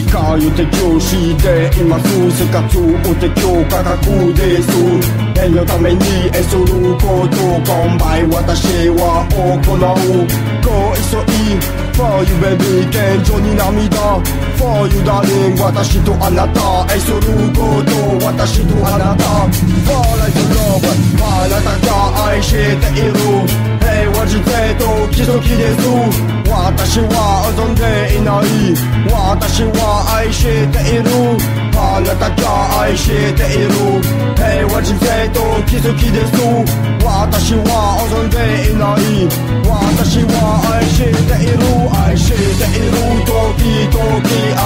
世界を適応しています生活を適応価格です縁のためにえすること今晩私は行うご急い For you baby 現状に涙 For you darling 私とあなた愛すること私とあなた For like love あなたが愛している体と奇跡です私は遊んでいない。私は愛している。あなたが愛している。平和人生と気づきです。私は遊んでいない。私は愛している。愛している。時々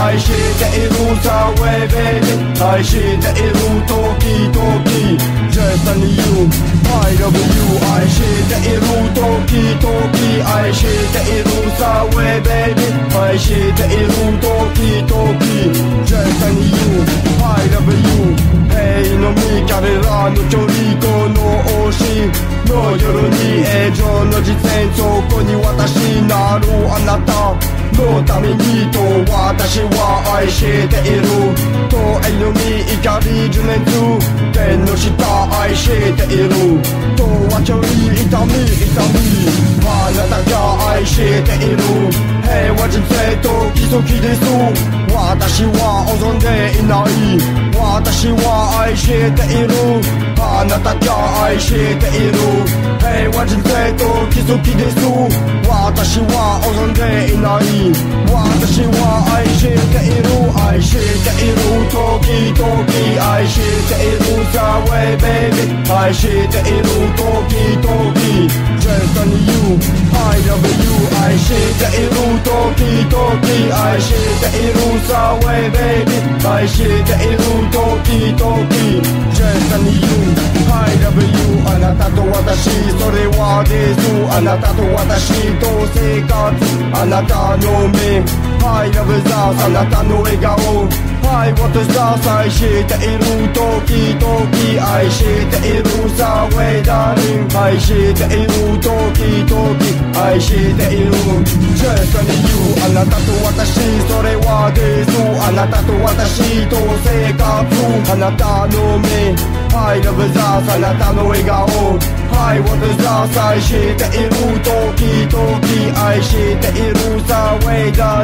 愛している。さ way baby 愛している。時々。Just on you I love you している時々愛しているさ way baby 愛している時々 Just on you. I love you 平の身彼らの距離この推しの夜に永上の実践そこに私なるあなたのためにと私は愛していると遠慮に怒り受熱天の下愛しているです私は望んでいない私は愛している。あなたが愛している。平和人生と気づきです。私は望んでいない。私は愛している。愛している。時々愛しているさ way baby 愛している時々 Just on you I love you 愛している時々愛しているさ way baby 愛している時々 Just on you I love you あなたと私それはですあなたと私と生活あなたの目 I love the あなたの笑顔 I want to さ愛している時々愛しているさ Way darling 愛している時々愛している Just on you あなたと私それはですあなたと私と生活あなたの目 I love the あなたの笑顔 I want the 愛している時々愛しているさ Way d a r i n